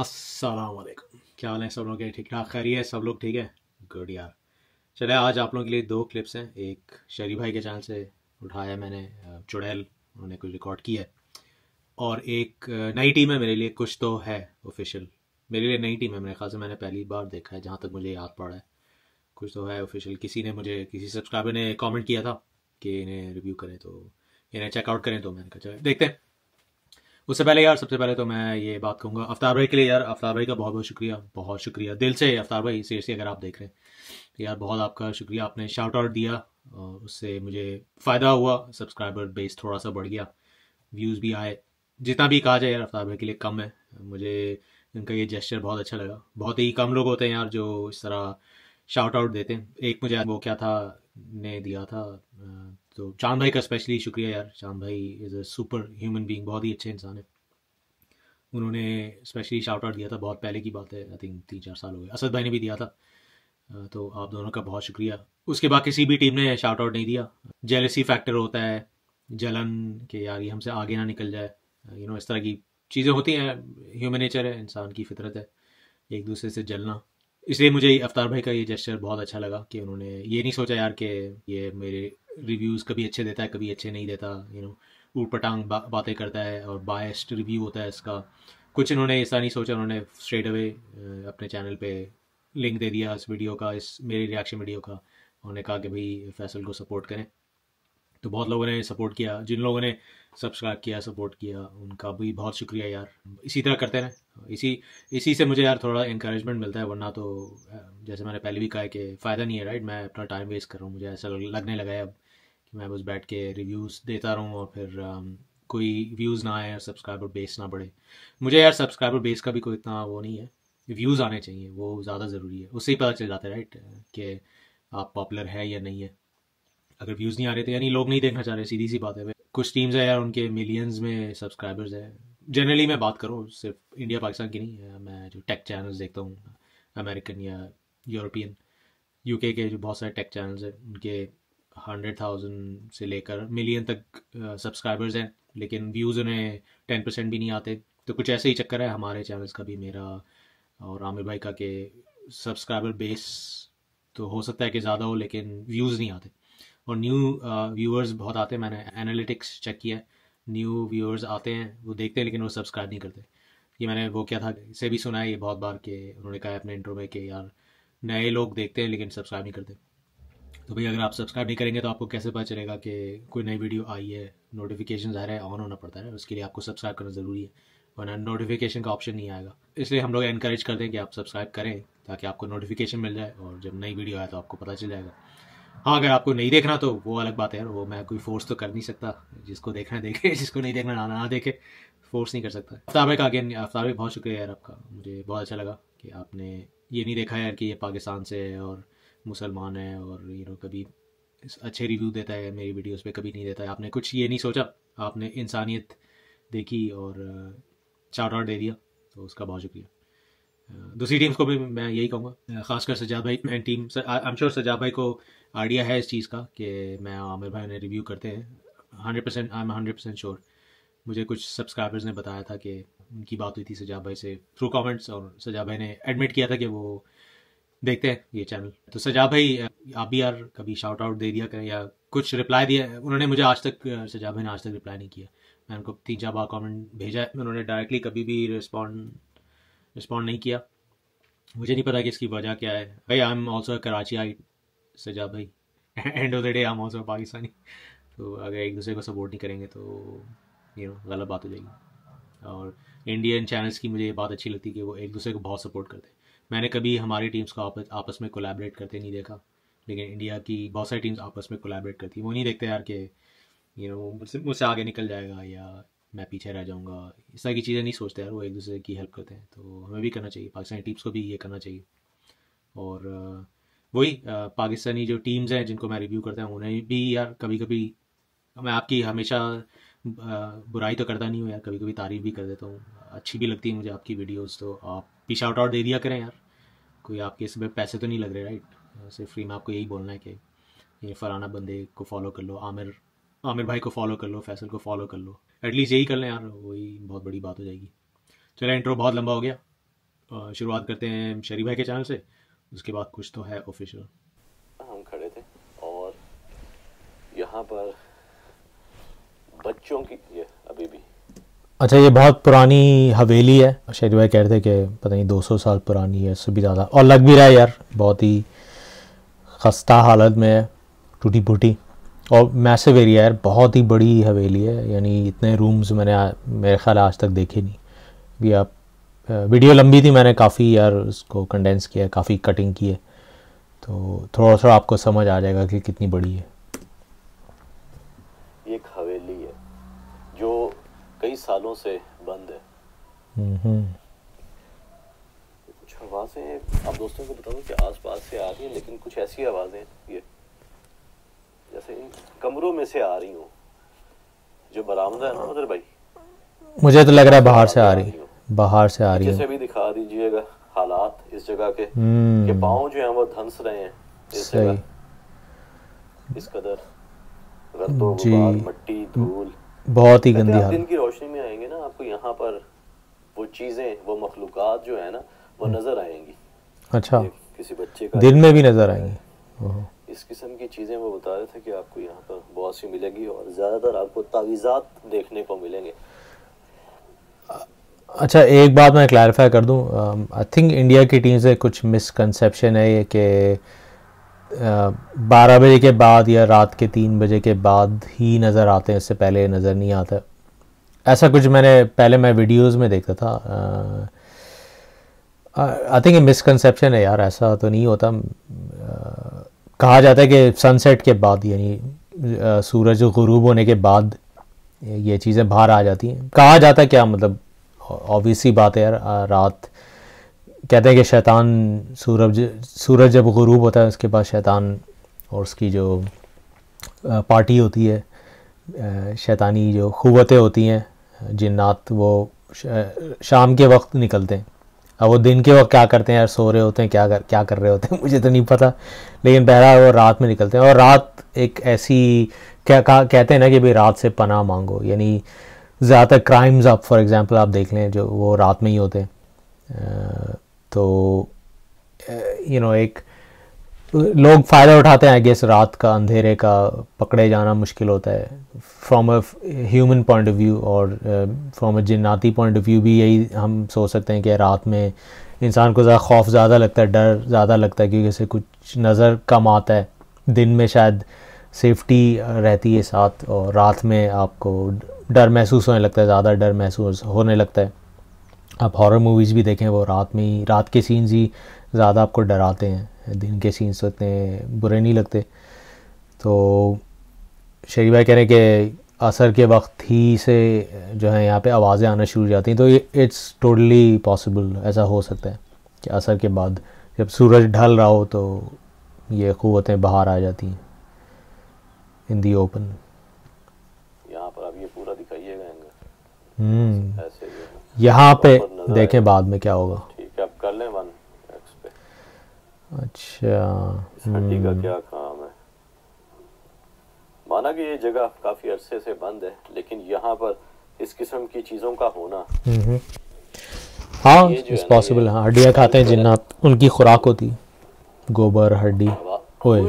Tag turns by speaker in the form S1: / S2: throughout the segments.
S1: असलकुम क्या हाल है सब लोग ठीक ठाक? खैरी है सब लोग ठीक है? गुड यार। चले, आज आप लोगों के लिए दो क्लिप्स हैं। एक शरी भाई के चैनल से उठाया मैंने चुड़ैल। उन्होंने कुछ रिकॉर्ड किया है। और एक नई टीम है मेरे लिए। कुछ तो है ऑफिशियल मेरे लिए नई टीम है मेरे ख्याल से। मैंने पहली बार देखा है, जहाँ तक मुझे याद पड़ा है। कुछ तो है ऑफिशियल किसी ने मुझे, किसी सब्सक्राइबर ने कॉमेंट किया था कि इन्हें रिव्यू करें तो इन्हें चेकआउट करें तो मैंने कहा देखते हैं। उससे पहले यार, सबसे पहले तो मैं ये बात कहूँगा, अफ्तार भाई के लिए यार, अफ्तार भाई का बहुत बहुत शुक्रिया बहुत शुक्रिया। दिल से अफ्तार भाई सीरियसली अगर आप देख रहे हैं, यार बहुत आपका शुक्रिया, आपने शाउट आउट दिया उससे मुझे फ़ायदा हुआ सब्सक्राइबर बेस थोड़ा सा बढ़ गया व्यूज़ भी आए। जितना भी कहा जाए यार, अफ्तार भाई के लिए कम है। मुझे इनका ये जेस्चर बहुत अच्छा लगा। बहुत ही कम लोग होते हैं यार, जो इस तरह शाउट आउट देते हैं। एक मुझे वो क्या था, ने दिया था तो चाँद भाई का स्पेशली शुक्रिया यार। चाँद भाई is a super human being बहुत ही अच्छे इंसान है। उन्होंने स्पेशली शाउट आउट दिया था, बहुत पहले की बात है आई थिंक तीन चार साल हो गए। असद भाई ने भी दिया था। तो आप दोनों का बहुत शुक्रिया। उसके बाद किसी भी टीम ने शाउट आउट नहीं दिया। जेलसी फैक्टर होता है। जलन के यार ये हमसे आगे ना निकल जाए। यू नो इस तरह की चीज़ें होती हैं। ह्यूमन नेचर है, इंसान की फितरत है। एक दूसरे से जलना। इसलिए मुझे अफ्तार भाई का ये जेस्चर बहुत अच्छा लगा कि उन्होंने ये नहीं सोचा यार कि ये मेरे रिव्यूज़ कभी अच्छे देता है कभी अच्छे नहीं देता यू नो ऊट पटांग बा, बातें करता है और बायस्ड रिव्यू होता है इसका। कुछ इन्होंने ऐसा नहीं सोचा उन्होंने स्ट्रेट अवे अपने चैनल पे लिंक दे दिया इस वीडियो का इस मेरे रिएक्शन वीडियो का। उन्होंने कहा कि भाई फैसल को सपोर्ट करें। तो बहुत लोगों ने सपोर्ट किया। जिन लोगों ने सब्सक्राइब किया सपोर्ट किया, उनका भी बहुत शुक्रिया यार। इसी तरह करते रहें। इसी इसी से मुझे यार थोड़ा इंकरेजमेंट मिलता है, वरना तो जैसे मैंने पहले भी कहा है कि फ़ायदा नहीं है राइट मैं अपना टाइम वेस्ट कर रहा हूँ। मुझे ऐसा लगने लगा है अब कि मैं बस बैठ के रिव्यूज़ देता रहूँ और फिर कोई व्यूज़ ना आए सब्सक्राइबर बेस ना बढ़े। मुझे यार सब्सक्राइबर बेस का भी कोई इतना वो नहीं है। व्यूज़ आने चाहिए, वो ज़्यादा ज़रूरी है। उससे ही पता चल जाता है राइट कि आप पॉपुलर है या नहीं है। अगर व्यूज़ नहीं आ रहे थे यानी लोग नहीं देखना चाह रहे, सीधी सी बात है। कुछ टीम्स हैं यार उनके मिलियंस में सब्सक्राइबर्स हैं। जनरली मैं बात करूँ, सिर्फ़ इंडिया पाकिस्तान की नहीं मैं जो टेक चैनल्स देखता हूँ अमेरिकन या यूरोपियन यूके के जो बहुत सारे टेक चैनल्स हैं, उनके हंड्रेड थाउज़ेंड से लेकर मिलियन तक सब्सक्राइबर्स हैं, लेकिन व्यूज़ उन्हें टेन परसेंट भी नहीं आते। तो कुछ ऐसे ही चक्कर है हमारे चैनल्स का भी, मेरा और आमिर भाई का के सब्सक्राइबर बेस तो हो सकता है कि ज़्यादा हो, लेकिन व्यूज़ नहीं आते। और न्यू व्यूअर्स uh, बहुत आते हैं। मैंने एनालिटिक्स चेक किया है। न्यू व्यूअर्स आते हैं वो देखते हैं लेकिन वो सब्सक्राइब नहीं करते। ये मैंने वो क्या था इसे भी सुना है ये बहुत बार कि उन्होंने कहा अपने इंटरव्यू में कि यार नए लोग देखते हैं लेकिन सब्सक्राइब नहीं करते। तो भाई अगर आप सब्सक्राइब नहीं करेंगे तो आपको कैसे पता चलेगा कि कोई नई वीडियो आई है? नोटिफिकेशन आ रहा है ऑन होना पड़ता है। उसके लिए आपको सब्सक्राइब करना ज़रूरी है वरना नोटिफिकेशन का ऑप्शन नहीं आएगा। इसलिए हम लोग इनक्रेज करते हैं कि आप सब्सक्राइब करें ताकि आपको नोटिफिकेशन मिल जाए और जब नई वीडियो आए तो आपको पता चल जाएगा। हाँ अगर आपको नहीं देखना तो वो अलग बात है वो मैं कोई फोर्स तो कर नहीं सकता। जिसको देखना देखे, जिसको नहीं देखना, ना ना देखे फोर्स नहीं कर सकता। अफ्तार भाई का अगेन अफ्तार भाई बहुत शुक्रिया यार आपका, मुझे बहुत अच्छा लगा कि आपने ये नहीं देखा यार कि ये पाकिस्तान से है और मुसलमान है और यू नो कभी अच्छे रिव्यू देता है, मेरी वीडियोस पे कभी नहीं देता है। आपने कुछ ये नहीं सोचा, आपने इंसानियत देखी और चार्ट आउट दे दिया तो उसका बहुत शुक्रिया। दूसरी टीम्स को भी मैं यही कहूँगा। खासकर सजाद भाई and team I am sure Sajjad भाई को आइडिया है इस चीज़ का कि मैं आमिर भाई ने रिव्यू करते हैं। Hundred percent I am hundred percent sure मुझे कुछ सब्सक्राइबर्स ने बताया था कि उनकी बात हुई थी सजाद भाई से थ्रू कमेंट्स और सजा भाई ने एडमिट किया था कि वो देखते हैं ये चैनल तो सजा भाई, आप भी यार कभी शाउट आउट दे दिया करें या कुछ रिप्लाई दिया, उन्होंने मुझे आज तक सजा भाई ने आज तक रिप्लाई नहीं किया। मैं उनको तीन चार बार कमेंट भेजा है उन्होंने डायरेक्टली कभी भी रिस्पॉन्ड रिस्पॉन्ड नहीं किया। मुझे नहीं पता कि इसकी वजह क्या है। भाई I am also Karachi I Sajjad भाई। End of the day I am also Pakistani तो अगर एक दूसरे को सपोर्ट नहीं करेंगे तो यू नो गलत बात हो जाएगी। और इंडियन चैनल्स की मुझे ये बात अच्छी लगती है कि वो एक दूसरे को बहुत सपोर्ट करते मैंने कभी हमारी टीम्स को आपस आपस में कोलैबोरेट करते नहीं देखा। लेकिन इंडिया की बहुत सारी टीम्स आपस में कोलैबोरेट करती वो नहीं देखते यार कि यू नो मुझसे मुझसे आगे निकल जाएगा या मैं पीछे रह जाऊँगा। इस तरह की चीज़ें नहीं सोचते यार, वो एक दूसरे की हेल्प करते हैं। तो हमें भी करना चाहिए। पाकिस्तानी टीम्स को भी ये करना चाहिए। और वही पाकिस्तानी जो टीम्स हैं जिनको मैं रिव्यू करता हूँ, उन्हें भी यार कभी कभी मैं आपकी हमेशा बुराई तो करता नहीं हूँ यार कभी कभी तारीफ़ भी कर देता हूँ। अच्छी भी लगती है मुझे आपकी वीडियोस तो आप भी शाउट आउट दे दिया करें यार। कोई आपके इसमें पैसे तो नहीं लग रहे राइट सिर्फ़ फ्री में आपको यही बोलना है कि ये फलाना बंदे को फॉलो कर लो, आमिर आमिर भाई को फॉलो कर लो, फैसल को फॉलो कर लो। एटलीस्ट यही कर लें यार वही बहुत बड़ी बात हो जाएगी। चलो इंट्रो बहुत लंबा हो गया।
S2: शुरुआत करते हैं शरी भाई के चैनल से। उसके बाद कुछ तो है ऑफिशियल
S3: हम खड़े थे और यहाँ पर बच्चों की ये अभी भी।
S1: अच्छा ये बहुत पुरानी हवेली है। शरी भाई कह रहे थे कि पता नहीं 200 साल पुरानी है उससे भी ज़्यादा। और लग भी रहा है यार बहुत ही खस्ता हालत में है टूटी फूटी और मैसिव एरिया है बहुत ही बड़ी हवेली है यानी इतने रूम्स मैंने मेरे ख्याल आज तक देखे नहीं। भी आप वीडियो लंबी थी मैंने काफ़ी यार उसको कंडेंस किया है काफ़ी कटिंग की है। तो थोड़ा सा आपको समझ आ जाएगा कि कितनी बड़ी है।
S3: एक हवेली है जो कई सालों से बंद है।
S1: हम्म
S3: कुछ आवाज़ें आप दोस्तों को बता दो कि आसपास से आ रही हैं लेकिन कुछ ऐसी आवाज़ें ये। इन कमरों में से आ रही हूँ। जो बरामदा है ना उधर भाई।
S1: मुझे तो लग रहा है बाहर से आ रही बाहर से आ रही है।
S3: भी दिखा दीजिएगा हालात इस जगह के कि
S1: हम्म
S3: पाँव जो हैं वो धंस रहे हैं इस जगह। इस कदर
S1: जी।
S3: मट्टी धूल।
S1: बहुत ही गंदी हालत
S3: दिन की रोशनी में आएँगे ना आपको यहाँ पर वो चीज़ें वो मखलूकात जो है ना वो नज़र आएँगी।
S1: अच्छा।
S3: किसी बच्चे का
S1: दिन में भी नज़र आएँगे।
S3: इस किस्म की चीज़ें वो बता रहे थे कि आपको यहाँ पर बहुत सी मिलेगी और ज़्यादातर आपको तावीज़ात देखने को मिलेंगे।
S1: अच्छा एक बात मैं क्लैरिफाई कर दूँ आई थिंक इंडिया की टीम से कुछ मिसकंसेप्शन है ये कि बारह बजे के बाद या रात के तीन बजे के बाद ही नज़र आते हैं, इससे पहले नज़र नहीं आता। ऐसा कुछ मैंने, पहले मैं वीडियोस में देखता था। आई थिंक ये मिसकंसेप्शन है यार, ऐसा तो नहीं होता। कहा जाता है कि सनसेट के बाद, यानी सूरज गुरूब होने के बाद ये चीज़ें बाहर आ जाती हैं। कहा जाता है क्या मतलब ऑब्वियसली बात है यार रात, कहते हैं कि शैतान सूरज सूरज जब गुरूब होता है, उसके बाद शैतान और उसकी जो पार्टी होती है शैतानी जो क़ुव्वतें होती हैं, जिन्नात वो शाम के वक्त निकलते हैं। अब वो दिन के वक्त क्या करते हैं यार, सो रहे होते हैं, क्या कर क्या कर रहे होते हैं, मुझे तो नहीं पता। लेकिन बहरहाल वो रात में निकलते हैं और रात एक ऐसी, क्या कहा कहते हैं ना कि भाई रात से पनाह मांगो, यानी ज़्यादातर क्राइम्स आप फॉर एग्जांपल आप देख लें, जो वो रात में ही होते हैं। तो यू नो एक, लोग फ़ायदा उठाते हैं आई गेस रात का अंधेरे का पकड़े जाना मुश्किल होता है। From a human point of view और फ्रॉम अ जिन्नाती पॉइंट ऑफ़ व्यू भी यही हम सोच सकते हैं कि रात में इंसान को ज़्यादा खौफ ज़्यादा लगता है, डर ज़्यादा लगता है क्योंकि इसे कुछ नज़र कम आता है। दिन में शायद सेफ्टी रहती है साथ और रात में आपको डर महसूस होने लगता है, ज़्यादा डर महसूस होने लगता है। आप हॉरर मूवीज़ भी देखें, वो रात में ही, रात के सीन्स ही ज़्यादा आपको डराते हैं। दिन के सीन्स इतने बुरे नहीं लगते। तो शरी भाई कह रहे हैं कि असर के वक्त ही से जो है यहाँ पे आवाज़ें आना शुरू हो जाती हैं। तो इट्स टोटली पॉसिबल ऐसा हो सकता है कि असर के बाद जब सूरज ढल रहा हो तो ये क़ुव्वतें बाहर आ जाती हैं इन दी ओपन
S3: यहाँ पर आप ये पूरा दिखाइएगा
S1: हम्म।
S3: ऐसे।
S1: यहाँ पे देखें बाद में क्या होगा।
S3: ठीक है आप कर लें वन एक्स पे।
S1: अच्छा
S3: हड्डी का
S1: हम्म,
S3: क्या काम माना कि ये जगह काफ़ी अरसे से बंद है लेकिन यहाँ पर इस किस्म की चीज़ों का होना।
S1: हाँ
S3: है
S1: इट्स पॉसिबल हाँ। हड्डियाँ खाते हैं जिन्नात। उनकी खुराक होती। गोबर हड्डी। ओए।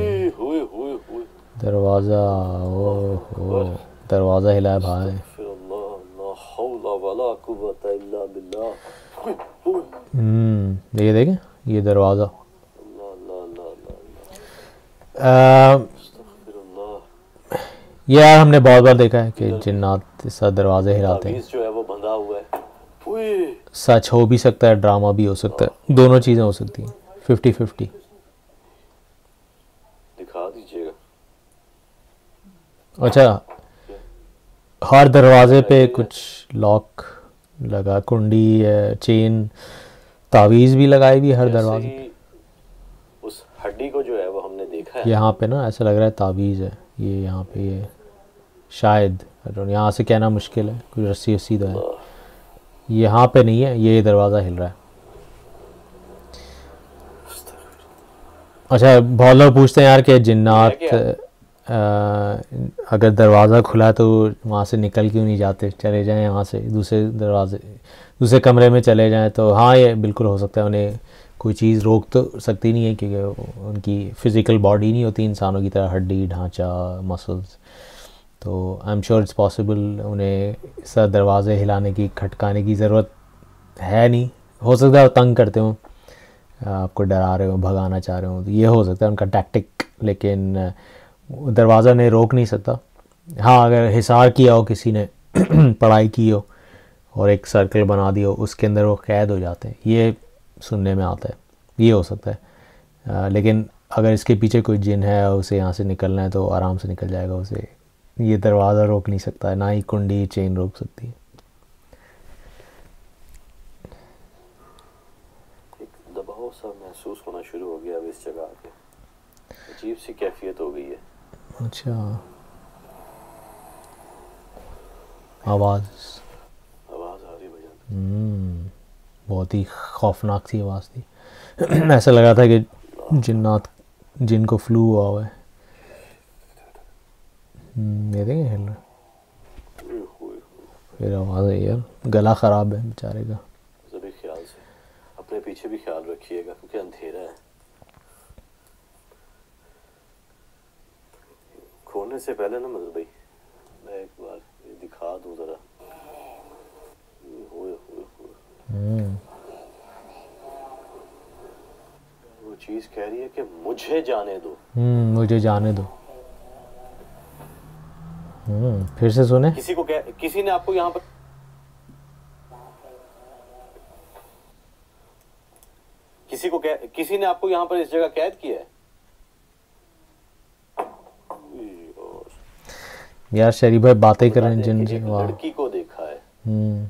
S1: दरवाज़ा। ओ ओ। दरवाज़ा हिलाया भाई। हम्म ये देखें। ये दरवाज़ा
S3: अल्लाह अल्लाह अल्लाह अल्लाह
S1: अ,
S3: अस्तगफिरुल्लाह
S1: ये यार हमने बहुत बार देखा है कि जिन्नात तरह दरवाजे हिलाते हैं।
S3: जो है वो बंधा हुआ है।
S1: सच हो भी सकता है ड्रामा भी हो सकता है। दोनों चीज़ें हो सकती हैं। फिफ्टी फिफ्टी
S3: दिखा दीजिएगा।
S1: अच्छा हर दरवाजे पे कुछ लॉक लगा कुंडी चेन तावीज़ भी लगाई हुई हर दरवाजे
S3: ही उस हड्डी को जो है वो हमने देखा है।
S1: यहाँ पे ना ऐसा लग रहा है तावीज़ है। ये यहाँ पे ये शायद यहाँ से कहना मुश्किल है कुछ रस्सी वस्सी तो है। यहाँ पे नहीं है ये दरवाज़ा हिल रहा है। अच्छा बहुत लोग पूछते हैं यार कि जिन्नात अगर दरवाज़ा खुला है तो वहाँ से निकल क्यों नहीं जाते? चले जाएँ यहाँ से दूसरे दरवाजे दूसरे कमरे में चले जाएँ तो हाँ ये बिल्कुल हो सकता है उन्हें कोई चीज़ रोक तो सकती नहीं है क्योंकि उनकी फ़िज़िकल बॉडी नहीं होती इंसानों की तरह हड्डी ढांचा मसल्स तो I am sure it's possible उन्हें इस दरवाज़े हिलाने की खटकाने की ज़रूरत है नहीं। हो सकता है वो तंग करते हो आपको डरा रहे हो भगाना चाह रहे हो तो ये हो सकता है उनका टैक्टिक लेकिन दरवाज़ा ने रोक नहीं सकता। हाँ अगर हिसार किया हो किसी ने पढ़ाई की हो और एक सर्कल बना दिया हो उसके अंदर वो कैद हो जाते हैं ये सुनने में आता है ये हो सकता है। आ, लेकिन अगर इसके पीछे कोई जिन है उसे यहाँ से निकलना है तो आराम से निकल जाएगा उसे ये दरवाज़ा रोक नहीं सकता है ना ही कुंडी चेन रोक सकती है।
S3: महसूस होना शुरू हो गया अब इस जगह पे अजीब सी कैफियत हो गई है।
S1: अच्छा। आवाज़।
S3: आवाज़ आ रही भैया।
S1: हम्म, बहुत ही खौफनाक सी आवाज़ थी। ऐसा लगा था कि जिन्नात जिनको फ्लू हुआ हुआ है। हम्म, ये देखें हिल रहा फिर आवाज़ है यार। गला ख़राब है बेचारे का।
S3: ख्याल से। अपने पीछे भी ख्याल रखिएगा क्योंकि अंधेरा है। खोलने से पहले ना मतलब भाई मैं एक बार दिखा दूँ जरा।
S1: हम्म,
S3: वो चीज़ कह रही है कि मुझे जाने दो।
S1: हम्म, मुझे जाने दो। फिर से सुने?
S3: किसी को कह किसी ने आपको यहाँ पर किसी को कह किसी ने आपको यहाँ पर इस जगह कैद किया है? यार,
S1: शरीफ भाई बातें कर रहे हैं जिन
S3: लड़की को देखा है।
S1: हम्म,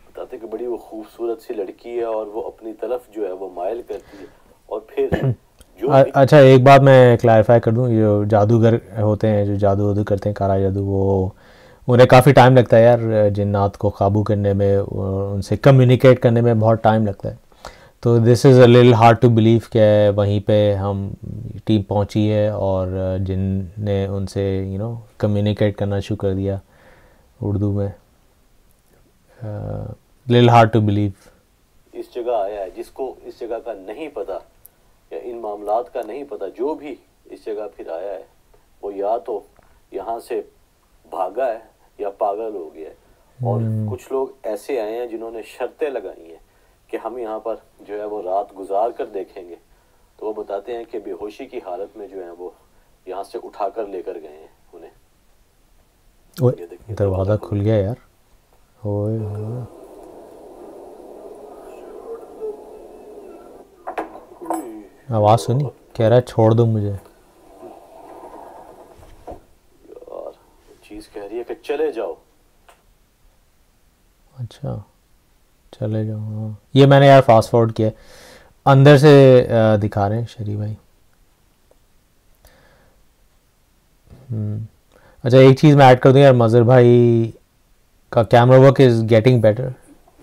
S3: बताते कि बड़ी वो खूबसूरत सी लड़की है और वो अपनी तरफ़ जो है वो मायल करती है। और फिर
S1: अ- अच्छा एक बात मैं क्लैरिफाई कर दूँ ये जो जादूगर होते हैं जो जादू वादू करते हैं काला जादू वो उन्हें काफ़ी टाइम लगता है यार जिन्नात को काबू करने में उनसे कम्युनिकेट करने में बहुत टाइम लगता है। तो दिस इज़ अ लिल हार्ड टू बिलीव कि वहीं पे हम टीम पहुँची है और जिन ने उनसे यू नो कम्युनिकेट करना शुरू कर दिया उर्दू में। लिल हार्ड टू बिलीव
S3: इस जगह आया है जिसको इस जगह का नहीं पता या इन मामला का नहीं पता जो भी इस जगह फिर आया है वो या तो यहाँ से भागा है या पागल हो गया है। और कुछ लोग ऐसे आए हैं जिन्होंने शर्तें लगाई हैं कि हम यहाँ पर जो है वो रात गुजार कर देखेंगे। तो वो बताते हैं कि बेहोशी की हालत में जो है वो यहाँ से उठा कर लेकर गए हैं उन्हें।
S1: दरवाज़ा खुल गया यार। ओए ओए आवाज़ सुनी? कह रहा है छोड़ दो मुझे.
S3: चीज़ कह रही है कि चले जाओ।
S1: अच्छा चले जाओ हाँ। ये मैंने यार फास्ट फॉरवर्ड किया अंदर से दिखा रहे हैं शरीफ भाई। हम्म, अच्छा एक चीज़ मैं ऐड कर दूँ यार मज़र भाई का camera work is getting better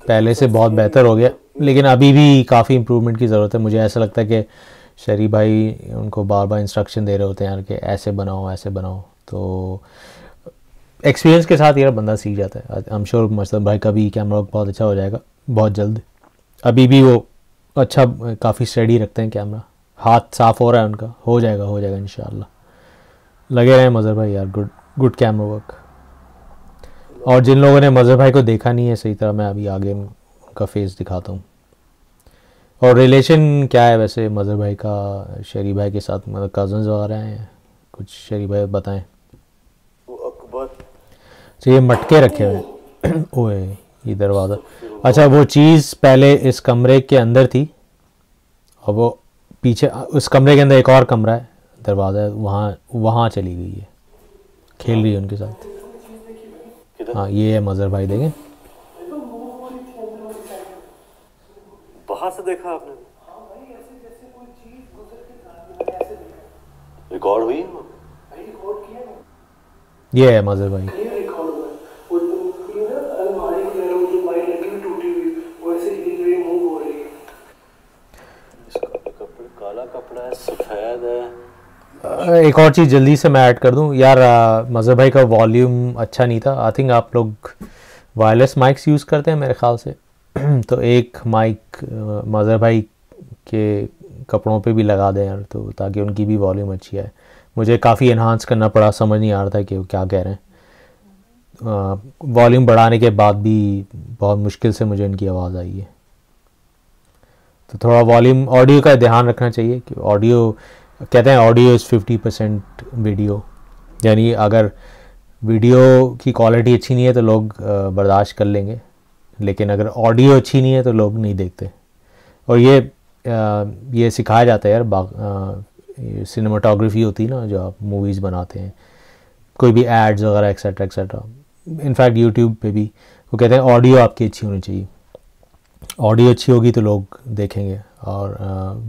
S1: पहले से बहुत बेहतर हो गया। लेकिन अभी भी काफ़ी इम्प्रूवमेंट की ज़रूरत है। मुझे ऐसा लगता है कि शरीफ भाई उनको बार बार इंस्ट्रक्शन दे रहे होते हैं यार कि ऐसे बनाओ ऐसे बनाओ। तो एक्सपीरियंस के साथ यार बंदा सीख जाता है। आई एम श्योर मसलम भाई का भी कैमरा वर्क बहुत अच्छा हो जाएगा, बहुत जल्द। अभी भी वो अच्छा काफ़ी स्टडी रखते हैं कैमरा हाथ साफ़ हो रहा है उनका। हो जाएगा हो जाएगा इन लगे रहे मज़र भाई यार गुड गुड कैमरा वर्क और जिन लोगों ने मज़र भाई को देखा नहीं है, सही तरह मैं अभी आगे उनका फेस दिखाता हूँ। और रिलेशन क्या है वैसे मज़र भाई का शरी भाई के साथ? मतलब कज़न्स वगैरह हैं? कुछ शरी भाई बताएँ।
S3: वो अकबर।
S1: तो ये मटके रखे हुए हैं। ओए ये दरवाज़ा। अच्छा वो चीज़ पहले इस कमरे के अंदर थी। और वो पीछे उस कमरे के अंदर एक और कमरा है। दरवाज़ा है वहाँ वहाँ चली गई है। खेल रही है उनके साथ। हाँ ये है मज़र भाई देखें।
S3: बाहर से देखा आपने? रिकॉर्ड हुई
S1: ये है मज़र भाई।
S3: इसका कपड़ा काला कपड़ा है सफ़ेद
S1: एक और चीज़ जल्दी से मैं ऐड कर दूँ। यार मज़हर भाई का वॉल्यूम अच्छा नहीं था। आई थिंक आप लोग वायरलेस माइक्स यूज़ करते हैं मेरे ख्याल से। तो एक माइक मज़हर भाई के कपड़ों पे भी लगा दें यार तो ताकि उनकी भी वॉल्यूम अच्छी आए। मुझे काफ़ी इन्हांस करना पड़ा, समझ नहीं आ रहा था कि वो क्या कह रहे हैं। वॉल्यूम बढ़ाने के बाद भी बहुत मुश्किल से मुझे इनकी आवाज़ आई है। तो थोड़ा वॉल्यूम, ऑडियो का ध्यान रखना चाहिए कि ऑडियो, कहते हैं audio is fifty percent video यानी अगर वीडियो की क्वालिटी अच्छी नहीं है तो लोग बर्दाश्त कर लेंगे। लेकिन अगर ऑडियो अच्छी नहीं है तो लोग नहीं देखते। और ये आ, ये सिखाया जाता है यार सिनेमाटोग्राफी होती है ना जो आप मूवीज़ बनाते हैं कोई भी एड्स वगैरह एक्सेट्रा एक्सेट्रा इनफैक्ट यूट्यूब पे भी वो कहते हैं ऑडियो आपकी अच्छी होनी चाहिए। ऑडियो अच्छी होगी तो लोग देखेंगे और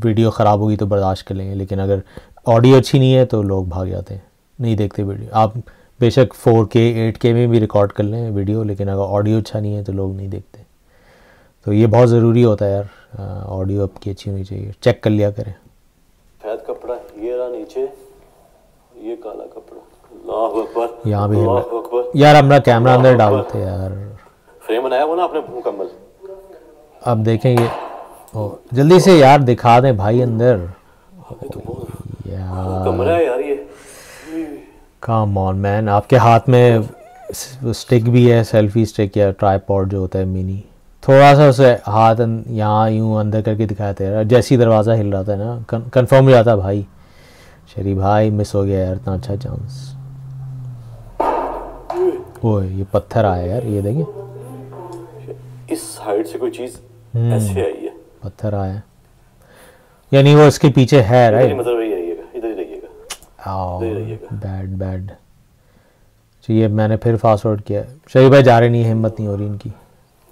S1: वीडियो ख़राब होगी तो बर्दाश्त कर लेंगे। लेकिन अगर ऑडियो अच्छी नहीं है तो लोग भाग जाते हैं। नहीं देखते वीडियो आप बेशक 4K 8K में भी रिकॉर्ड कर लें वीडियो लेकिन अगर ऑडियो अच्छा नहीं है तो लोग नहीं देखते। तो ये बहुत ज़रूरी होता है यार ऑडियो आपकी अच्छी होनी चाहिए। चेक कर लिया करें।
S3: फैद कपड़ा ये रहा नीचे ये काला कपड़ा।
S1: यहाँ भी यार अपना कैमरा अंदर डालते यार।
S3: फ्रेम बनाया वो ना आपने मुकम्मल?
S1: अब देखेंगे ओ जल्दी से यार दिखा दें भाई अंदर। तो यार।
S3: कमरा है यार ये।
S1: काम ऑन मैन आपके हाथ में स्टिक भी है सेल्फी स्टिक या ट्राईपॉड जो होता है मिनी थोड़ा सा उसे हाथ अं- यहाँ यूँ अंदर करके दिखाया था जैसे ही दरवाज़ा हिल रहा था ना कंफर्म हो जाता भाई। शरी भाई मिस हो गया यार इतना अच्छा चांस ओए ये पत्थर आया यार ये देखिए
S3: इस साइड से कोई चीज़
S1: हम्म।
S3: ऐसे आई है?
S1: पत्थर आया। यानी वो इसके पीछे
S3: है
S1: राइट
S3: मतलब वही रहिएगा इधर ही रहिएगा
S1: आओ
S3: इधर ही रहिएगा।
S1: बैड बैड तो ये मैंने फिर फास्ट फॉरवर्ड किया शरी भाई जा रहे नहीं हिम्मत नहीं हो रही इनकी।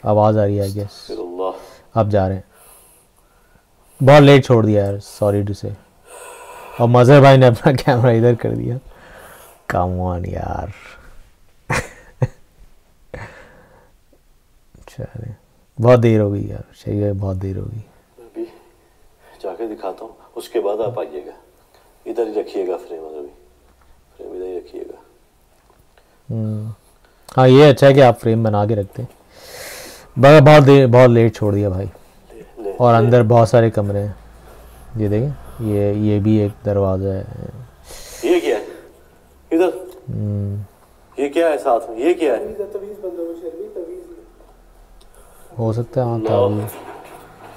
S1: आवाज़ आ रही है आई गेस अब जा रहे हैं। बहुत लेट छोड़ दिया यार सॉरी टू से और मज़हर भाई ने अपना कैमरा इधर कर दिया। कम ऑन यार। चले। बहुत देर हो गई यार सही भाई बहुत देर हो गई।
S3: जाके दिखाता हूँ उसके बाद आप आइएगा। इधर ही रखिएगा फ्रेम अभी। फ्रेम इधर ही रखिएगा।
S1: हम्म। हाँ ये अच्छा है कि आप फ्रेम बना के रखते हैं। बड़ा बहुत देर बहुत लेट छोड़ दिया भाई।
S3: ले, ले,
S1: और अंदर बहुत सारे कमरे हैं। ये देखें ये ये भी एक दरवाज़ा है।
S3: ये क्या है? इधर।
S1: हम्म,
S3: ये क्या है साथ में? ये क्या है?
S1: हो सकता है हाँ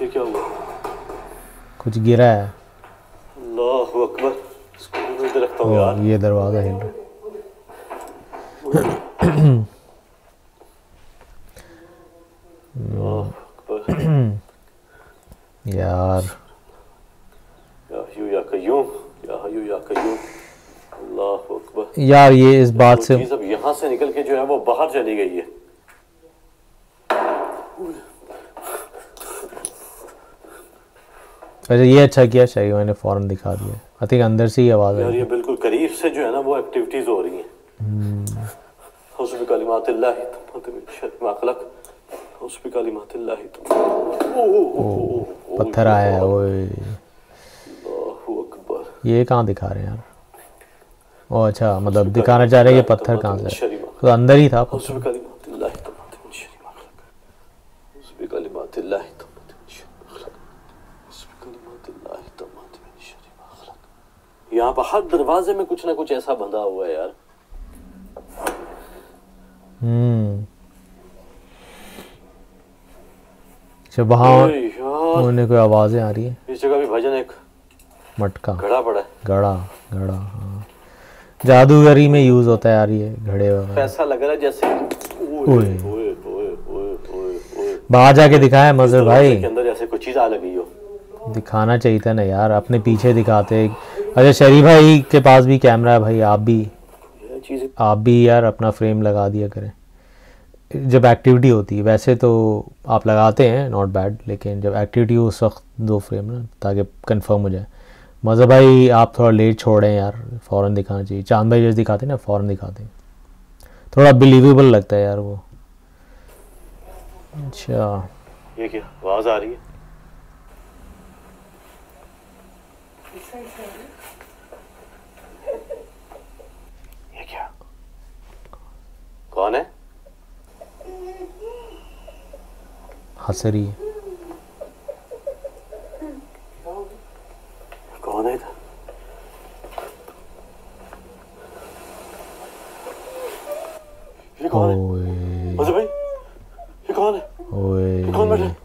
S3: ये क्या हुआ?
S1: कुछ गिरा है।
S3: अकबर। हूँ यार।
S1: ये दरवाज़ा हिल रहा है यार। यार ये इस बात से
S3: यहाँ से निकल के जो है वो बाहर चली गई है।
S1: अच्छा ये अच्छा किया शाही मैंने फ़ौरन दिखा दिया आई थिंक अंदर से ही आवाज़
S3: यार ये बिल्कुल करीब से जो है ना वो एक्टिविटीज़ हो रही हैं खलक हौसबी कलिमातिल्लाहि तम्मत ओ ओ ओ ओ
S1: पत्थर आया है ओए
S3: अल्लाहु अकबर
S1: ये कहाँ दिखा रहे हैं यार ओ अच्छा मतलब दिखाना चाह रहे हैं ये पत्थर कहाँ से तो अंदर ही था
S3: यहाँ पर हर दरवाजे में कुछ ना कुछ ऐसा बंधा हुआ है यार।
S1: हम्म। अच्छा वहाँ उन्हें कोई आवाज़ें आ रही है?
S3: इस जगह भी भजन एक
S1: मटका।
S3: घड़ा पड़ा है।
S1: घड़ा घड़ा हाँ। जादूगरी में यूज़ होता है यार ये घड़े वगैरह।
S3: ऐसा लग रहा है जैसे
S1: ओए।
S3: ओए। ओए ओए ओए ओए ओए।
S1: बाहर जाके दिखाया मजर भाई।
S3: के अंदर ऐसे कोई चीज़ आ लगी हो।
S1: दिखाना चाहिए था ना यार अपने पीछे दिखाते। अच्छा शरी भाई के पास भी कैमरा है भाई आप भी आप भी यार अपना फ्रेम लगा दिया करें। जब एक्टिविटी होती है वैसे तो आप लगाते हैं नॉट बैड लेकिन जब एक्टिविटी हो उस वक्त दो फ्रेम ना ताकि कंफर्म हो जाए। मज़ा भाई आप थोड़ा लेट छोड़ें यार फ़ौरन दिखाना चाहिए। चाँद भाई जैसे दिखाते हैं ना फ़ौर दिखाते हैं। थोड़ा बिलीवेबल लगता है यार वो। अच्छा।
S3: ये क्या आवाज़ आ रही है? कौन है
S1: हंस रही है
S3: कौन है इधर ये कौन है
S1: ओए
S3: भाई ये कौन है
S1: ओए
S3: कौन बैठा है?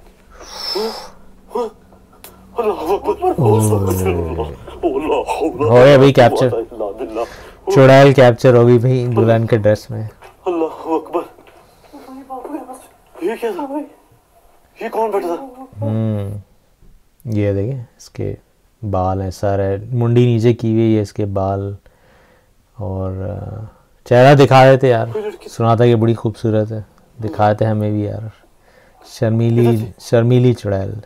S3: अल्लाह अकबर अल्लाह अल्लाह
S1: हो गया भाई capture. चुड़ैल कैप्चर होगी भाई दुल्हन के ड्रेस में
S3: अल्लाह अकबर। ये क्या था? भाई ये कौन बैठा था?
S1: हम्म ये देखें इसके बाल हैं सर है मुंडी नीचे की हुई है इसके बाल और चेहरा दिखा रहे थे यार। सुना था कि बड़ी खूबसूरत है दिखाए थे हमें भी यार। शर्मीली शर्मीली चुड़ैल।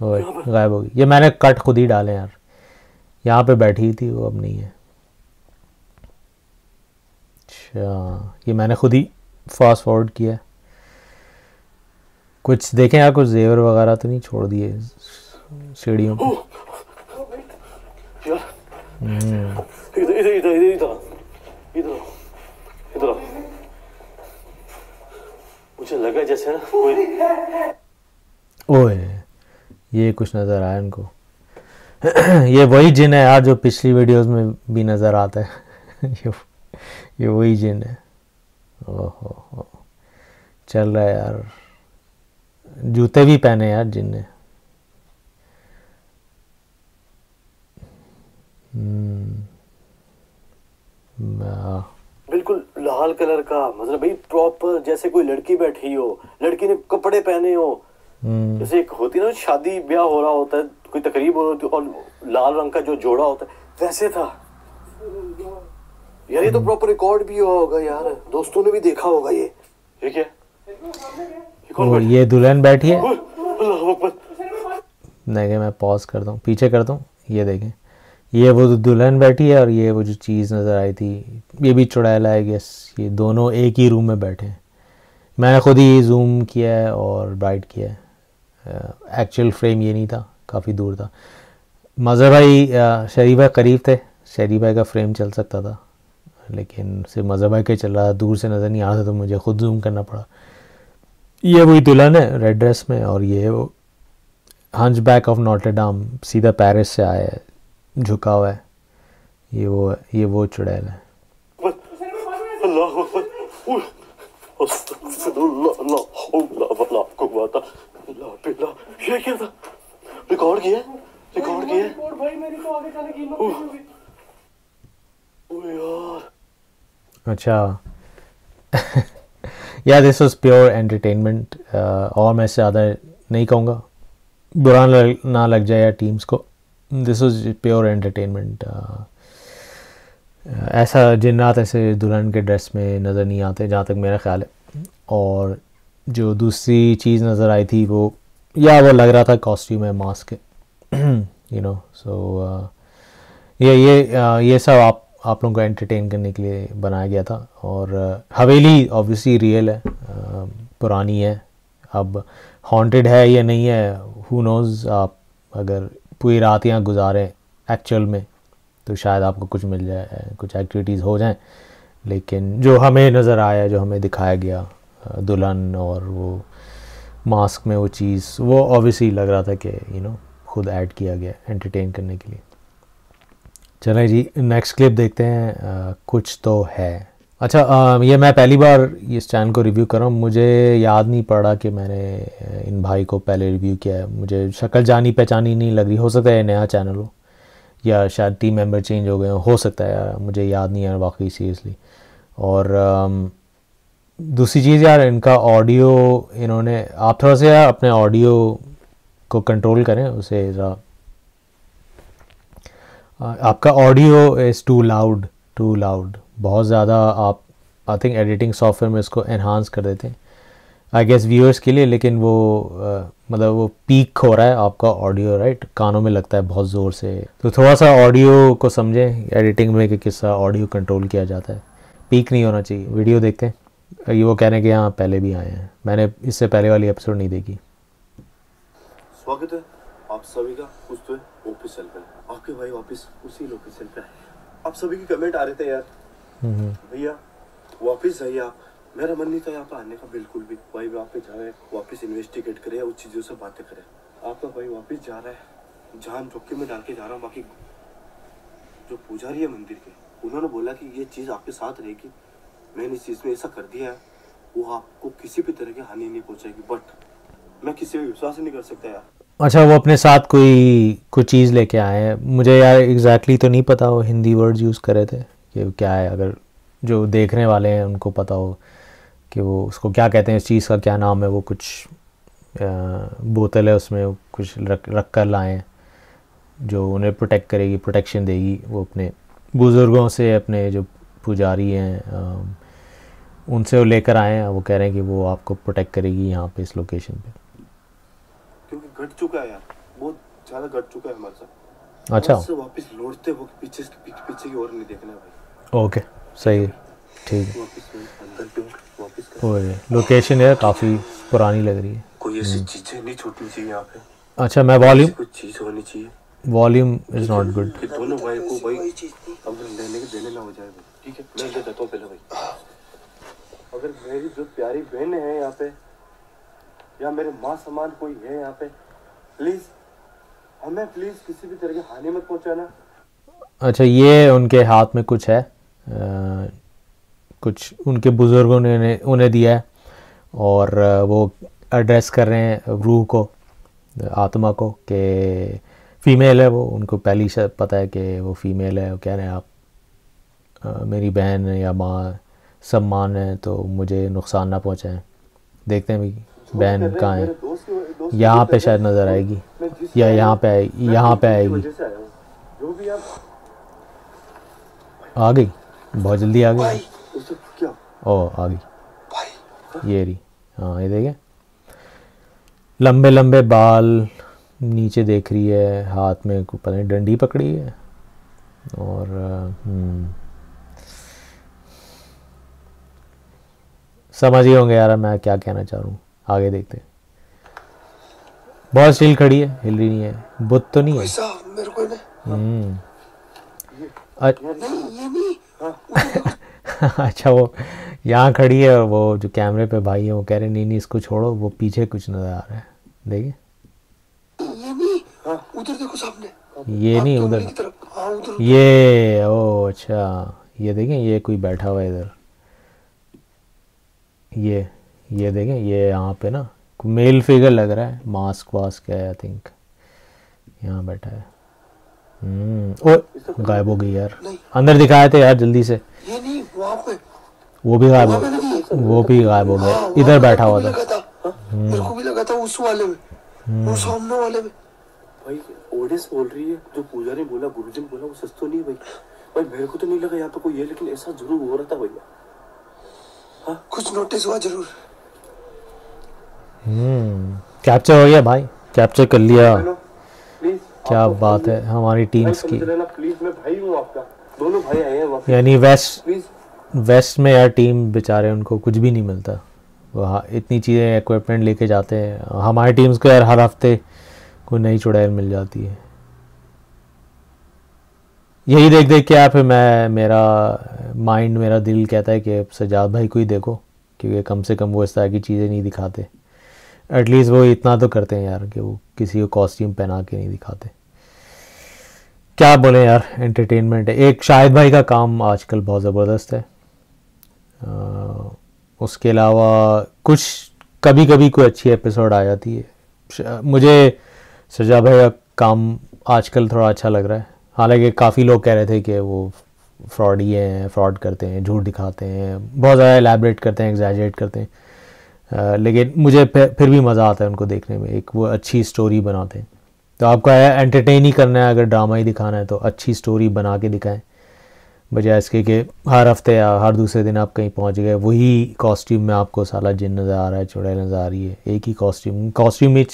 S1: गायब हो गई। ये मैंने कट खुद ही डाले यार। यहाँ पे बैठी थी वो अब नहीं है। ये मैंने खुद ही फास्ट फॉरवर्ड किया। कुछ देखें यार, कुछ जेवर वगैरह तो नहीं छोड़ दिए सीढ़ियों पे।
S3: मुझे लगा जैसे ना कोई
S1: ओए, ये कुछ नज़र आया इनको। ये वही जिन है यार जो पिछली वीडियोस में भी नज़र आता है। ये वही जिन है। ओहो हो। चल रहा है यार। जूते भी पहने यार जिन ने। हम्म,
S3: बिल्कुल लाल कलर का मतलब भाई प्रॉपर जैसे कोई लड़की बैठी हो लड़की ने कपड़े पहने हो।
S1: हम्म,
S3: जैसे एक होती ना शादी ब्याह हो रहा होता है कोई तकरीब हो रही होती और लाल रंग का जो जोड़ा होता है वैसे था। यार ये तो प्रॉपर रिकॉर्ड भी हुआ होगा यार। दोस्तों ने भी देखा होगा ये। ये क्या ये
S1: ओ, ये दुल्हन बैठी है। देखें मैं पॉज करता हूँ। पीछे करता हूँ। ये देखें। ये वो दुल्हन बैठी है और ये वो जो चीज़ नज़र आई थी ये भी चुड़ैल है गेस ये दोनों एक ही रूम में बैठे हैं। मैंने खुद ही जूम किया है और ब्राइट किया है। एक्चुअल फ्रेम ये नहीं था काफ़ी दूर था। मज़हर भाई अ, शरीफ भाई करीब थे। शरीफ भाई का फ्रेम चल सकता था। लेकिन सिर्फ़ मज़हर भाई का ही चल दूर से नज़र नहीं आ रहा तो मुझे खुद जूम करना पड़ा ये वही दुल्हन है रेड ड्रेस में और ये वो हंच बैक ऑफ़ नोटरडाम सीधा पेरिस से आया है झुका हुआ है ये वो ये वो चुड़ैल है
S3: रिकॉर्ड किया रिकॉर्ड किया
S4: तो
S3: यार
S1: अच्छा। या दिस वाज प्योर एंटरटेनमेंट और मैं इससे ज़्यादा नहीं कहूँगा। बुरा ना लग- जाए या टीम्स को। दिस वाज प्योर एंटरटेनमेंट ऐसा जिन्नात ऐसे दुल्हन के ड्रेस में नज़र नहीं आते जहाँ तक मेरा ख्याल है। और जो दूसरी चीज़ नज़र आई थी वो या वो लग रहा था कॉस्ट्यूम है मास्क यू नो सो ये ये अ, ये सब आप आप लोगों को एंटरटेन करने के लिए बनाया गया था और हवेली ऑब्वियसली रियल है पुरानी है। अब हॉन्टेड है या नहीं है हु नोज़ आप अगर पूरी रात यहाँ गुजारें एक्चुअल में तो शायद आपको कुछ मिल जाए, कुछ एक्टिविटीज़ हो जाएँ। लेकिन जो हमें नज़र आया, जो हमें दिखाया गया दुल्हन और वो मास्क में वो चीज़, वो ऑब्वियसली लग रहा था कि यू नो खुद ऐड किया गया एंटरटेन करने के लिए। चलें जी नेक्स्ट क्लिप देखते हैं अ, कुछ तो है। अच्छा अ, ये मैं पहली बार इस चैनल को रिव्यू कर रहा हूँ। मुझे याद नहीं पड़ा कि मैंने इन भाई को पहले रिव्यू किया है। मुझे शक्ल जानी पहचानी नहीं लग रही। हो सकता है नया चैनल हो या शायद टीम मेंबर चेंज हो गए हों। सकता है यार मुझे याद नहीं है वाकई सीरियसली और दूसरी चीज़ यार इनका ऑडियो इन्होंने आप थोड़ा सा यार अपने ऑडियो को कंट्रोल करें उसे ज़रा आ, आपका audio is too loud too loud बहुत ज़्यादा आप आई थिंक एडिटिंग सॉफ्टवेयर में इसको एनहांस कर देते हैं। आई गेस व्यूअर्स के लिए लेकिन वो अ, मतलब वो पीक हो रहा है आपका ऑडियो राइट कानों में लगता है बहुत ज़ोर से। तो थोड़ा सा ऑडियो को समझें एडिटिंग में कि किस ऑडियो कंट्रोल किया जाता है। पीक नहीं होना चाहिए। वीडियो देखते हैं। ये वो कहने के यहाँ पहले भी आए हैं। मैंने इससे पहले वाली एपिसोड नहीं देखी।
S5: स्वागत है आप सभी का। उस पे ऑफ़िस चल आपके भाई वापस उसी लोकेशन पे है। आप सभी की कमेंट आ रहे थे यार। भैया वापस जाइए आप। मेरा मन नहीं था यहाँ पे आने का बिल्कुल भी। भाई वहाँ पे जा रहे हैं वापस इन्वेस्टिगेट करे उस चीज़ों से बातें करें। आपका भाई वापस जा रहा है। जान जोखिम में डाल के जा रहा हूँ बाकी जो पुजारी है मंदिर के उन्होंने बोला कि ये चीज़ आपके साथ रहेगी। मैंने इस चीज़ में ऐसा कर दिया है वो आपको किसी भी तरह की हानि नहीं पहुंचाएगी। बट मैं किसी पे विश्वास नहीं कर सकता यार।
S1: अच्छा वो अपने साथ कोई कुछ चीज़ लेके आए हैं। मुझे यार एग्जैक्टली exactly तो नहीं पता वो हिंदी वर्ड्स यूज़ करे थे, कि क्या है। अगर जो देखने वाले हैं, उनको पता हो कि वो उसको क्या कहते हैं, इस चीज़ का क्या नाम है, वो कुछ बोतल है उसमें कुछ रख रख कर लाए, जो उन्हें प्रोटेक्ट करेगी प्रोटेक्शन देगी, वो अपने बुज़ुर्गों से, अपने जो पुजारी हैं उनसे वो लेकर आए हैं। वो कह रहे हैं कि वो आपको प्रोटेक्ट करेगी यहाँ पे इस लोकेशन पे।
S5: घट चुका है यार। बहुत ज़्यादा घट चुका है हमारे साथ।
S1: अच्छा।
S5: से वापस लौटते वो पीछे पीछे की ओर नहीं देखना भाई।
S1: ओके सही ठीक है।
S5: वापस
S1: लोकेशन है काफ़ी पुरानी लग रही है।
S5: कोई ऐसी चीज़ें नहीं छूटनी चाहिए यहाँ पे।
S1: अच्छा मैं वॉल्यूम
S5: कुछ चीज़ होनी चाहिए।
S1: वॉल्यूम इज़ नॉट गुड
S5: कि दोनों भाई को भाई अगर लेने के देने ना हो जाए ठीक है? मैं ले देता हूँ पहले भाई। अगर मेरी जो प्यारी बहन है यहाँ पे या मेरे माँ समान कोई है यहाँ पे प्लीज़ हमें प्लीज़ किसी भी तरह की हानि मत पहुंचाना।
S1: अच्छा ये उनके हाथ में कुछ है। अ, कुछ उनके बुज़ुर्गों ने उन्हें- दिया है और वो एड्रेस कर रहे हैं रूह को आत्मा को कि फ़ीमेल है वो। उनको पहली से पता है कि वो फ़ीमेल है। वो कह रहे हैं आप अ, मेरी बहन या माँ सब मान है तो मुझे नुकसान ना पहुँचाएँ। देखते हैं भाई बहन कहाँ है? यहाँ पे शायद नज़र आएगी। या यहाँ पे आएगी यहाँ पे आएगी। आ गई। बहुत जल्दी आ गई। ओ आ गई। ये रही। हाँ ये देखे। लंबे लंबे बाल नीचे देख रही है। हाथ में पता नहीं डंडी पकड़ी है। और हम्म, समझ ही होंगे यार मैं क्या कहना चाह। रहा हूँ आगे देखते हैं। बहुत स्टिल खड़ी है हिल रही नहीं है बुत तो नहीं है।
S6: मेरे को
S1: हम्म। अच्छा वो यहाँ खड़ी है वो जो कैमरे पे भाई है वो कह रहे नहीं नहीं इसको छोड़ो वो पीछे कुछ नज़र आ रहा है। देखिए।
S6: ये नहीं उधर देखो सामने।
S1: ये नहीं
S6: तरफ़ हाँ उधर।
S1: ये ओ अच्छा। ये देखें ये कोई बैठा हुआ है इधर। ये ये देखें ये यहाँ पे ना मेल फिगर लग रहा है। मास्क वास्क है आई थिंक यहाँ बैठा है। हम्म ओ गायब हो गई यार। अंदर दिखाए थे यार जल्दी से।
S6: ये नहीं पे।
S1: वो भी गायब हो गया वो भी गायब हो
S6: हाँ,
S1: गया इधर बैठा हुआ था।
S6: मेरे को भी लगा था उस वाले में। वो सामने वाले में।
S5: भाई ओडेस बोल रही है जो पुजारी बोला गुरुजन बोला वो सच तो नहीं भाई। भाई मेरे को तो नहीं लगा यहाँ पे कोई है लेकिन ऐसा ज़रूर हो रहा था भैया।
S6: कुछ नोटिस हुआ ज़रूर।
S1: हम्म कैप्चर हो गया भाई। कैप्चर कर लिया। क्या बात है हमारी टीम्स की। यानी वेस्ट वेस्ट में यार टीम बेचारे उनको कुछ भी नहीं मिलता। वहाँ इतनी चीज़ें इक्विपमेंट लेके जाते हैं। हमारी टीम्स को यार हर हफ़्ते कोई नई चुड़ैल मिल जाती है। यही देख देख के यार फिर मैं मेरा माइंड मेरा दिल कहता है कि सजाद भाई को ही देखो क्योंकि कम से कम वो इस तरह की चीज़ें नहीं दिखाते। एटलीस्ट वो इतना तो करते हैं यार कि वो किसी को कॉस्ट्यूम पहना के नहीं दिखाते। क्या बोले यार एंटरटेनमेंट है। एक शाहिद भाई का काम आजकल बहुत ज़बरदस्त है। अ, उसके अलावा कुछ कभी कभी कोई अच्छी एपिसोड आ जाती है। मुझे सजा भाई का काम आजकल थोड़ा अच्छा लग रहा है। हालाँकि काफ़ी लोग कह रहे थे कि वो फ्रॉडी हैं फ्रॉड करते हैं झूठ दिखाते हैं बहुत ज़्यादा एलेबरेट करते हैं एग्जैजरेट करते हैं। लेकिन मुझे फिर भी मज़ा आता है उनको देखने में, एक वो अच्छी स्टोरी बनाते हैं। तो आपको एंटरटेन ही करना है, अगर ड्रामा ही दिखाना है तो अच्छी स्टोरी बना के दिखाएँ। बजाय इसके कि हर हफ़्ते या हर दूसरे दिन आप कहीं पहुँच गए, वही कॉस्ट्यूम में आपको साला जिन नज़र आ रहा है, चुड़ैल नज़र आ रही है, एक ही कॉस्ट्यूम कॉस्ट्यूम ही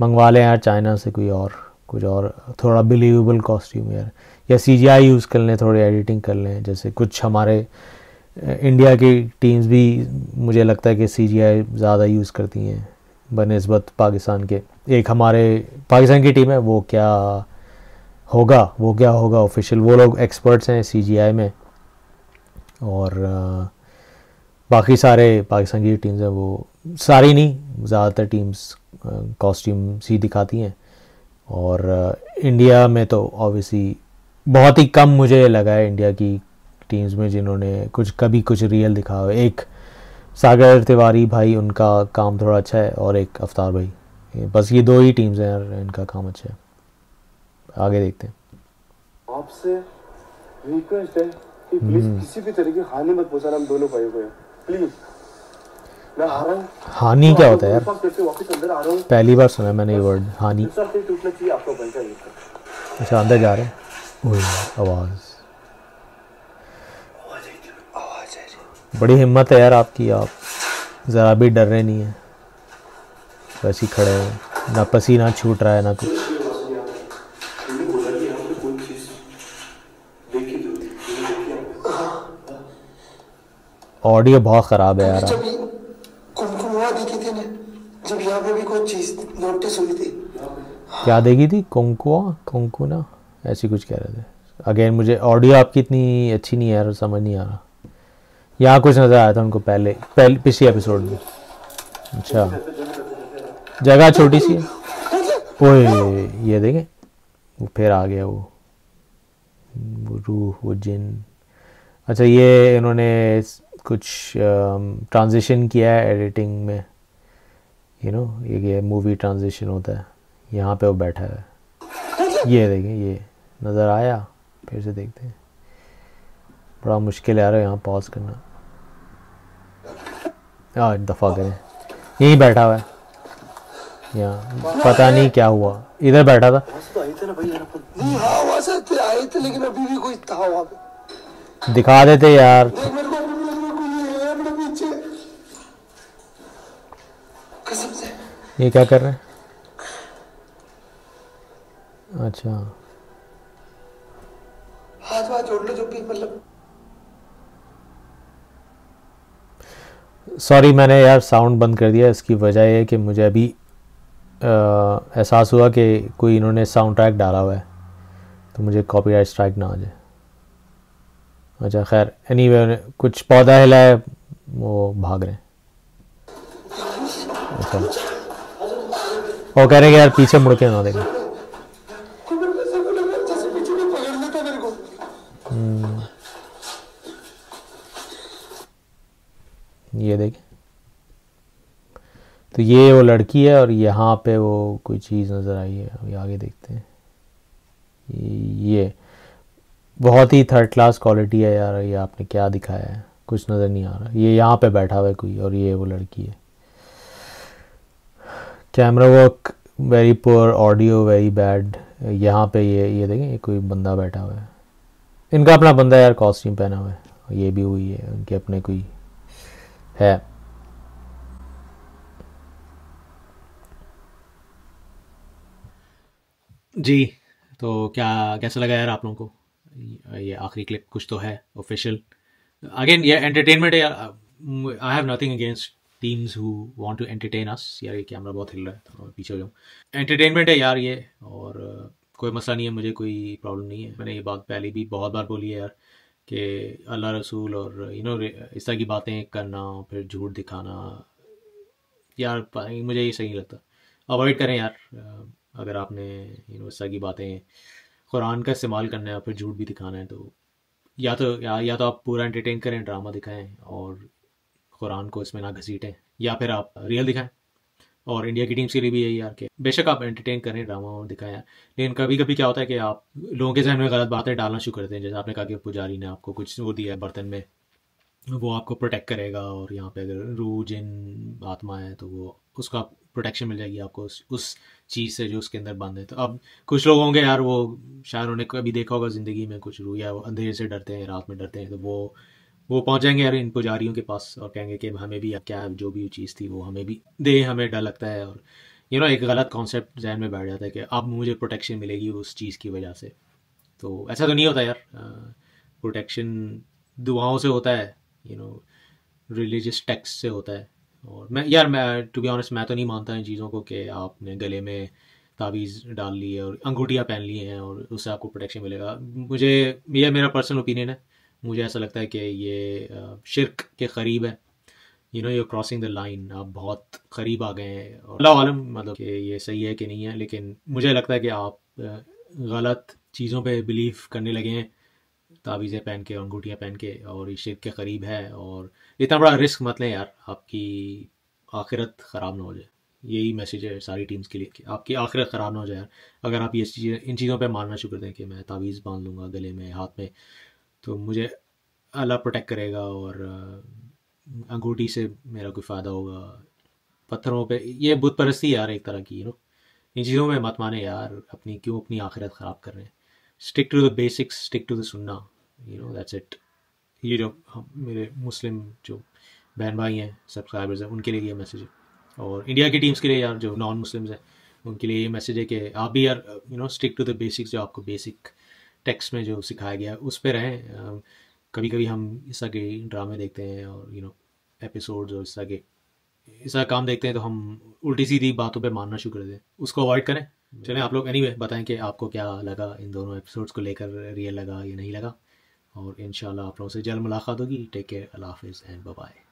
S1: मंगवा लें यार चाइना से कोई और, कुछ और, थोड़ा बिलीवेबल कॉस्ट्यूम यार। या सीजीआई यूज़ कर लें, थोड़ी एडिटिंग कर लें, जैसे कुछ हमारे इंडिया की टीम्स भी मुझे लगता है कि सीजीआई ज़्यादा यूज़ करती हैं, बनस्बत पाकिस्तान के। एक हमारे पाकिस्तान की टीम है, वो क्या होगा, वो क्या होगा ऑफिशियल वो लोग एक्सपर्ट्स हैं सीजीआई में। और बाकी सारे पाकिस्तान की टीम्स हैं, वो सारी नहीं, ज़्यादातर टीम्स कॉस्ट्यूम सी दिखाती हैं। और इंडिया में तो ऑब्वियसली बहुत ही कम मुझे लगा है इंडिया की टीम्स में जिन्होंने कुछ कभी कुछ रियल दिखा हो। एक सागर तिवारी भाई उनका काम थोड़ा अच्छा है और एक अवतार भाई। बस ये दो ही टीम्स हैं यार इनका काम अच्छा है। आगे देखते हैं।
S5: आपसे रिक्वेस्ट है कि प्लीज़ किसी भी तरह की हानि मत पहुंचाना हम दोनों भाइयों को प्लीज़ मैं आ रहा हूँ।
S1: हानि क्या होता है यार?
S5: वापस अंदर आ रहा हूँ।
S1: पहली बार सुना मैंने ये वर्ड हानि।
S5: दूसरा फिर टूटना चाहिए आपका पैसा ये
S1: अच्छा अंदर जा रहे हैं। ओए, आवाज़
S6: आवाज़ आ रही
S1: बड़ी हिम्मत है यार आपकी आप ज़रा भी डर रहे नहीं हैं। वैसे ही खड़े हैं ना पसीना छूट रहा है ना कुछ? ऑडियो बहुत ख़राब है यार
S6: जब यहाँ पे भी कोई चीज़ नोटिस हुई थी।
S1: क्या देगी थी? कोंकुआ कोंकुना ऐसी कुछ कह रहे थे। अगेन मुझे ऑडियो आपकी इतनी अच्छी नहीं है यार समझ नहीं आ रहा। यहाँ कुछ नज़र आया था उनको पहले पहले, पिछले एपिसोड में। अच्छा। जगह छोटी सी ओए, ये देखें। वो फिर आ गया वो। वो रूह, वो जिन। अच्छा ये इन्होंने कुछ ट्रांजिशन किया है एडिटिंग में। यू नो ये ये मूवी ट्रांजिशन होता है। यहाँ पे वो बैठा है। ये देखें, ये नज़र आया। फिर से देखते हैं। बड़ा मुश्किल आ रहा है यहाँ पॉज करना। हाँ दफ़ा करें यहीं बैठा हुआ है। यहाँ पता नहीं क्या हुआ। इधर बैठा था।
S5: तो यार
S6: हाँ
S1: दिखा देते यार।
S6: को
S1: ये क्या कर रहे हैं? अच्छा।
S6: हाथ वाथ जोड़ लो जो भी मतलब।
S1: सॉरी मैंने यार साउंड बंद कर दिया इसकी वजह यह है कि मुझे अभी एहसास हुआ कि कोई इन्होंने साउंड ट्रैक डाला हुआ है तो मुझे कॉपीराइट स्ट्राइक ना आ जाए। अच्छा खैर एनी anyway, कुछ पौधा हिला है वो भाग रहे हैं। अच्छा। वो कह रहे हैं कि यार पीछे मुड़ के ना देखें
S6: कोई मेरे को ऐसा लग रहा है जैसे पीछे में पकड़ लेता मेरे को
S1: ये देखें। तो ये वो लड़की है और यहाँ पे वो कोई चीज़ नज़र आई है। अभी आगे देखते हैं। ये- बहुत ही थर्ड क्लास क्वालिटी है यार। ये आपने क्या दिखाया है? कुछ नज़र नहीं आ रहा। ये यहाँ पे बैठा हुआ है कोई और ये वो लड़की है। Camera work very poor audio very bad यहाँ पे ये ये देखें, ये कोई बंदा बैठा हुआ है। इनका अपना बंदा यार कॉस्ट्यूम पहना हुआ है। ये भी हुई है। उनके अपने कोई है।
S2: जी तो क्या, कैसा लगा यार आप लोगों को? ये आखिरी क्लिप कुछ तो है ऑफिशियल अगेन ये entertainment I have nothing against teams who want to entertain us यार ये कैमरा बहुत हिल रहा है, थोड़ा पीछे हो जाऊँ। एंटरटेनमेंट है यार ये, और, कोई मसला नहीं है, मुझे कोई प्रॉब्लम नहीं है। मैंने ये बात पहले भी बहुत बार बोली है यार। कि अल्लाह रसूल और यू नो इस तरह की बातें करना फिर झूठ दिखाना। यार मुझे ये सही लगता। अवॉइड करें यार अगर आपने यू नो इस तरह की बातें कुरान का इस्तेमाल करना है फिर झूठ भी दिखाना है तो या तो या, या तो आप पूरा एंटरटेन करें ड्रामा दिखाएँ और कुरान को इसमें ना घसीटें या फिर आप रियल दिखाएँ। और इंडिया की टीम्स के लिए भी यही यार कि बेशक आप एंटरटेन करें ड्रामा और दिखाएँ यार लेकिन कभी कभी क्या होता है कि आप लोगों के जहन में गलत बातें डालना शुरू करते हैं जैसे आपने कहा कि पुजारी ने आपको कुछ वो दिया है बर्तन में वो आपको प्रोटेक्ट करेगा और यहाँ पे अगर रू जिन आत्मा है तो वो उसका प्रोटेक्शन मिल जाएगी आपको उस, उस चीज़ से जो उसके अंदर बंद है। तो अब कुछ लोग होंगे यार वो शायद उन्होंने कभी देखा होगा ज़िंदगी में कुछ रू या अंधेरे से डरते हैं रात में डरते हैं तो वो वो पहुँचेंगे यार इन पुजारियों के पास और कहेंगे कि हमें भी क्या, जो भी चीज़ थी वो हमें भी दे, हमें डर लगता है और यू नो एक गलत कॉन्सेप्ट जहन में बैठ जाता है कि अब मुझे प्रोटेक्शन मिलेगी उस चीज़ की वजह से। तो ऐसा तो नहीं होता यार प्रोटेक्शन दुआओं से होता है यू नो रिलीजियस टेक्स्ट से होता है। और मैं, यार मैं टू बी ऑनेस्ट मैं तो नहीं मानता इन चीज़ों को कि आपने गले में तावीज़ डाल ली है और अंगूठियाँ पहन ली हैं और उससे आपको प्रोटेक्शन मिलेगा। मुझे यह मेरा पर्सनल ओपिनियन है।
S1: मुझे ऐसा लगता है कि ये शिरक के करीब है। You know you crossing the line आप बहुत करीब आ गए हैं अल्लाह आलम मतलब कि ये सही है कि नहीं है लेकिन मुझे लगता है कि आप गलत चीज़ों पे बिलीव करने लगे हैं। तावीज़ें पहन के अंगूठियाँ पहन के और ये शिरक के करीब है और इतना बड़ा रिस्क मत लें यार आपकी आखिरत ख़राब ना हो जाए। यही मैसेज है सारी टीम्स के लिए कि आपकी आखिरत ख़राब ना हो जाए यार। अगर आप ये चीज़ें इन चीज़ों पर मानना शुरू कर दें कि मैं तावीज़ बाँध लूँगा गले में हाथ में तो मुझे अल्लाह प्रोटेक्ट करेगा और अंगूठी से मेरा कोई फ़ायदा होगा। पत्थरों पे, ये बुत परस्ती यार एक तरह की यू नो इन चीज़ों में मत माने यार, अपनी क्यों अपनी आखिरत ख़राब कर रहे हैं। Stick to the basics stick to the सुन्ना यू नो दैट्स इट ये जो हम, मेरे मुस्लिम जो बहन भाई हैं सब्सक्राइबर्स हैं, उनके लिए ये मैसेज है। और इंडिया की टीम्स के लिए यार, जो नॉन मुस्लिम्स हैं, उनके लिए ये मैसेज है कि आप भी यार you know stick to the basics जो आपको बेसिक टेक्स्ट में जो सिखाया गया, उस पर रहें। कभी कभी हम इस तरह के ड्रामे देखते हैं और यू नो एपिसोड्स और इस तरह के इस तरह काम देखते हैं तो हम उल्टी सीधी बातों पे मानना शुरू कर दें उसको अवॉइड करें। चलें, आप लोग एनीवे बताएँ कि आपको क्या लगा इन दोनों एपिसोड्स को लेकर रियल लगा या नहीं लगा। और इन आप लोगों से जल्द मुलाकात होगी। टेक केयर अल्लाह हाफिज़ एंड बाय